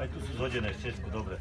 Aj tu sú zhodené všetko, dobre.